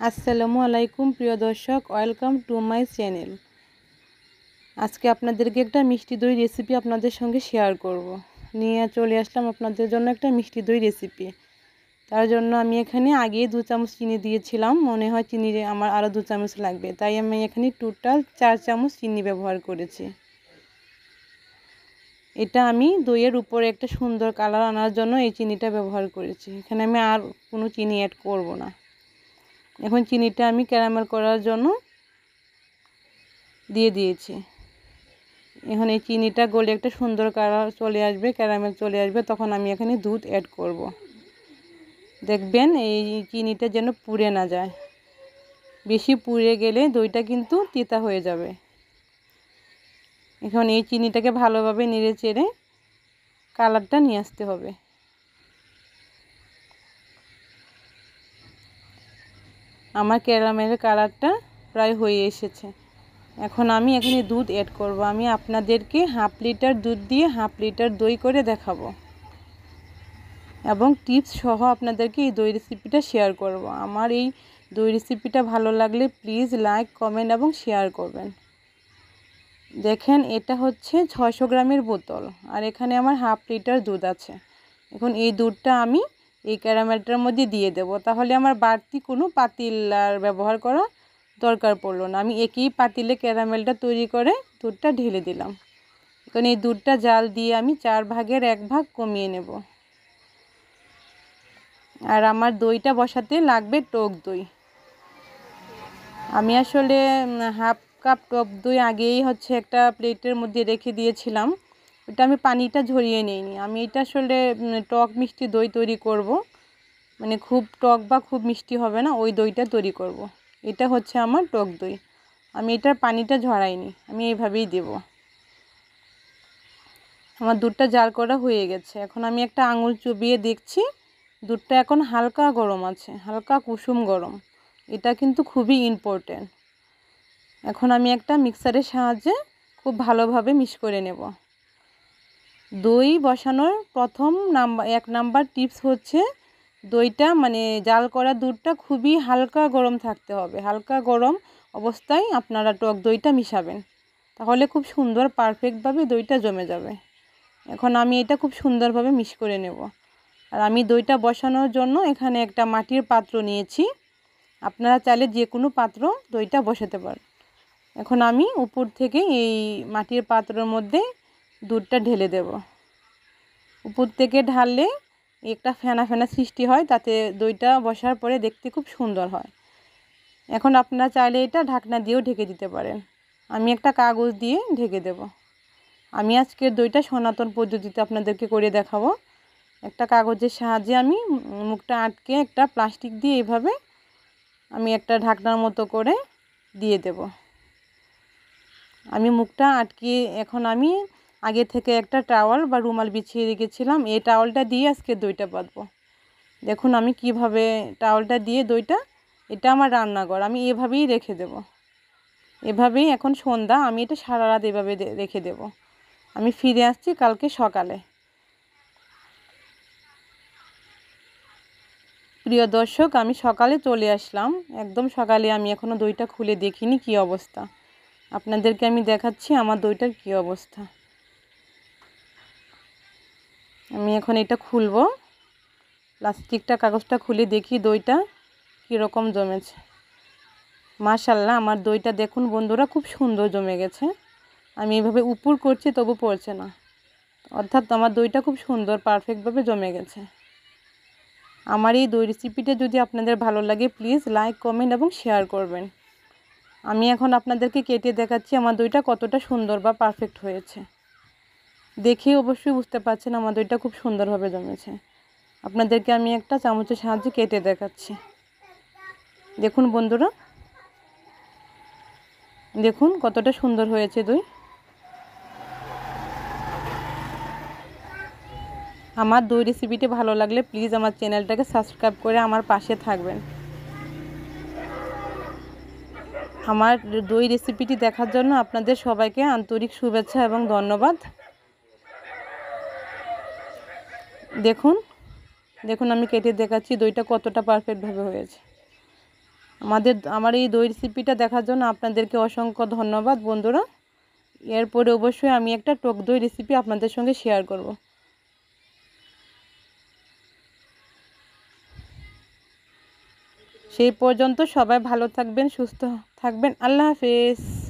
আসসালামু আলাইকুম, প্রিয় দর্শক। ওয়েলকাম টু মাই চ্যানেল আজকে আপনাদেরকে একটা মিষ্টি দই রেসিপি আপনাদের সঙ্গে শেয়ার করব। নিয়ে চলে আসলাম আপনাদের জন্য একটা মিষ্টি দই রেসিপি তার জন্য আমি এখানে আগে দু চামচ চিনি দিয়েছিলাম। মনে হয় চিনি আমার আরও দু চামচ লাগবে। তাই আমি এখানে টোটাল চার চামচ চিনি ব্যবহার করেছি। এটা আমি দইয়ের উপরে একটা সুন্দর কালার আনার জন্য এই চিনিটা ব্যবহার করেছি। এখানে আমি আর কোনো চিনি অ্যাড করব না। এখন চিনিটা আমি ক্যারামেল করার জন্য দিয়ে দিয়েছি। এখন এই চিনিটা গলে একটা সুন্দর কালার চলে আসবে, ক্যারামেল চলে আসবে, তখন আমি এখানে দুধ অ্যাড করব। দেখবেন এই চিনিটা যেন পুড়ে না যায়। বেশি পুড়ে গেলে দইটা কিন্তু তিতা হয়ে যাবে। এখন এই চিনিটাকে ভালোভাবে নেড়ে চেড়ে কালারটা নিয়ে আসতে হবে। আমার ক্যারামেলের কালারটা প্রায় হয়ে এসেছে। এখন আমি এখানে দুধ অ্যাড করব। আমি আপনাদেরকে হাফ লিটার দুধ দিয়ে হাফ লিটার দই করে দেখাবো। এবং টিপস সহ আপনাদেরকে এই দই রেসিপিটা শেয়ার করব। আমার এই দই রেসিপিটা ভালো লাগলে প্লিজ লাইক কমেন্ট এবং শেয়ার করবেন। দেখেন, এটা হচ্ছে ছয়শো গ্রামের বোতল। আর এখানে আমার হাফ লিটার দুধ আছে। এখন এই দুধটা আমি এই ক্যারামেলটার মধ্যে দিয়ে দেব। তাহলে আমার বাড়তি কোনো পাতিল আর ব্যবহার করা দরকার পড়ল না। আমি একই পাতিলে ক্যারামেলটা তৈরি করে দুধটা ঢেলে দিলাম। এখন এই দুধটা জাল দিয়ে আমি চার ভাগের এক ভাগ কমিয়ে নেব। আর আমার দইটা বসাতে লাগবে টক দই। আমি আসলে হাফ কাপ টক দই আগেই হচ্ছে একটা প্লেটের মধ্যে রেখে দিয়েছিলাম। ওটা আমি পানিটা ঝরিয়ে নিইনি। আমি এটা আসলে টক মিষ্টি দই তৈরি করব। মানে খুব টক বা খুব মিষ্টি হবে না, ওই দইটা তৈরি করব। এটা হচ্ছে আমার টক দই। আমি এটার পানিটা ঝরাইনি, আমি এইভাবেই দেব। আমার দুধটা জাল করা হয়ে গেছে। এখন আমি একটা আঙুল চুবিয়ে দেখছি, দুধটা এখন হালকা গরম আছে, হালকা কুসুম গরম। এটা কিন্তু খুবই ইম্পর্টেন্ট এখন আমি একটা মিক্সারের সাহায্যে খুব ভালোভাবে মিক্স করে নেব। দই বসানোর প্রথম নাম্বার, এক নাম্বার টিপস হচ্ছে দইটা মানে জাল করা দুধটা খুবই হালকা গরম থাকতে হবে। হালকা গরম অবস্থায় আপনারা টক দইটা মিশাবেন। তাহলে খুব সুন্দর পারফেক্টভাবে দইটা জমে যাবে। এখন আমি এটা খুব সুন্দরভাবে মিক্স করে নেব। আর আমি দইটা বসানোর জন্য এখানে একটা মাটির পাত্র নিয়েছি। আপনারা চাইলে যে কোনো পাত্র দইটা বসাতে পারেন এখন আমি উপর থেকে এই মাটির পাত্রের মধ্যে দুধটা ঢেলে দেব। উপর থেকে ঢাললে একটা ফেনা ফেনা সৃষ্টি হয়, তাতে দইটা বসার পরে দেখতে খুব সুন্দর হয়। এখন আপনারা চাইলে এটা ঢাকনা দিয়েও ঢেকে দিতে পারেন। আমি একটা কাগজ দিয়ে ঢেকে দেব। আমি আজকের দইটা সনাতন পদ্ধতিতে আপনাদেরকে করে দেখাবো। একটা কাগজের সাহায্যে আমি মুখটা আটকে একটা প্লাস্টিক দিয়ে এইভাবে আমি একটা ঢাকনার মতো করে দিয়ে দেব। আমি মুখটা আটকে এখন আমি আগে থেকে একটা টাওয়াল বা রুমাল বিছিয়ে রেখেছিলাম। এই টাওয়ালটা দিয়ে আজকে দইটা বাঁধবো। দেখুন আমি কীভাবে টাওয়ালটা দিয়ে দইটা, এটা আমার রান্নাঘর, আমি এভাবেই রেখে দেব। এভাবেই এখন সন্ধ্যা, আমি এটা সারা রাত এভাবে রেখে দেব। আমি ফিরে আসছি কালকে সকালে। প্রিয় দর্শক, আমি সকালে চলে আসলাম। একদম সকালে আমি এখনও দইটা খুলে দেখিনি, কি অবস্থা? আপনাদেরকে আমি দেখাচ্ছি আমার দইটার কি অবস্থা। আমি এখন এটা খুলবো। প্লাস্টিকটা, কাগজটা খুলে দেখি দইটা কীরকম জমেছে। মাশাল্লাহ আমার দইটা দেখুন বন্ধুরা, খুব সুন্দর জমে গেছে। আমি এভাবে উপর করছি, তবু পড়ছে না। অর্থাৎ আমার দইটা খুব সুন্দর পারফেক্টভাবে জমে গেছে। আমার এই দই রেসিপিটা যদি আপনাদের ভালো লাগে প্লিজ লাইক কমেন্ট এবং শেয়ার করবেন। আমি এখন আপনাদেরকে কেটে দেখাচ্ছি আমার দইটা কতটা সুন্দর বা পারফেক্ট হয়েছে। দেখে অবশ্যই বুঝতে পারছেন আমার দইটা খুব সুন্দরভাবে জমেছে। আপনাদেরকে আমি একটা চামচের সাহায্যে কেটে দেখাচ্ছি। দেখুন বন্ধুরা। দেখুন কতটা সুন্দর হয়েছে দই। আমার দই রেসিপিটি ভালো লাগলে প্লিজ আমার চ্যানেলটাকে সাবস্ক্রাইব করে আমার পাশে থাকবেন। আমার দই রেসিপিটি দেখার জন্য আপনাদের সবাইকে আন্তরিক শুভেচ্ছা এবং ধন্যবাদ। দেখুন দেখুন আমি কেটে দেখাচ্ছি, দইটা কতটা পারফেক্টভাবে হয়েছে। আমাদের, আমার এই দই রেসিপিটা দেখার জন্য আপনাদেরকে অসংখ্য ধন্যবাদ বন্ধুরা। এরপরে অবশ্যই আমি একটা টক দই রেসিপি আপনাদের সঙ্গে শেয়ার করব। সেই পর্যন্ত সবাই ভালো থাকবেন, সুস্থ থাকবেন। আল্লাহ হাফেজ।